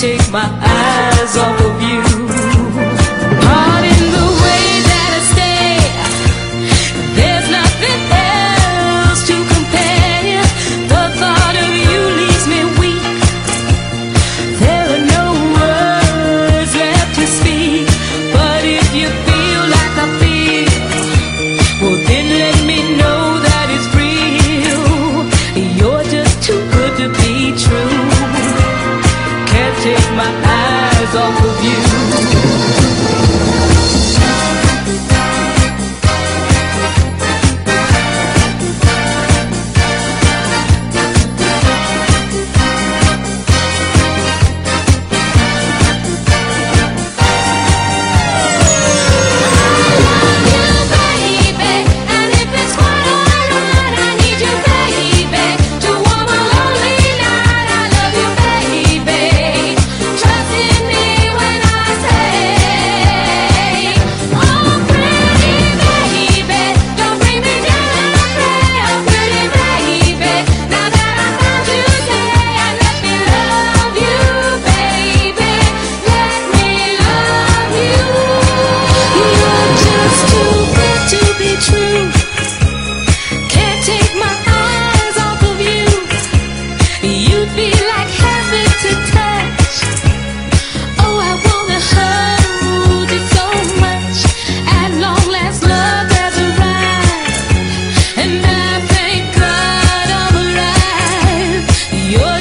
take my eyes off of you.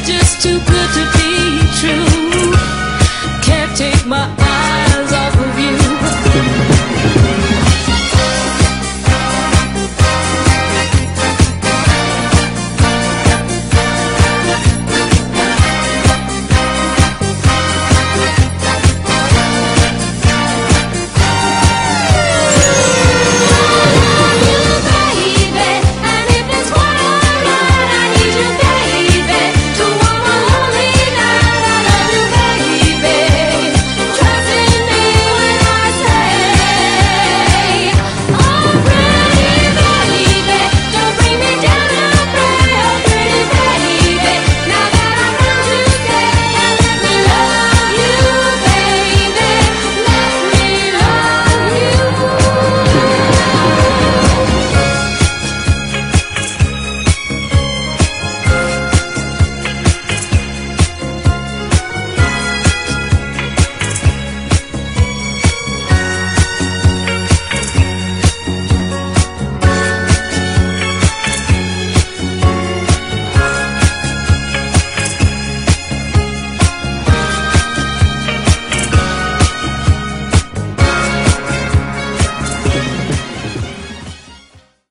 just too good to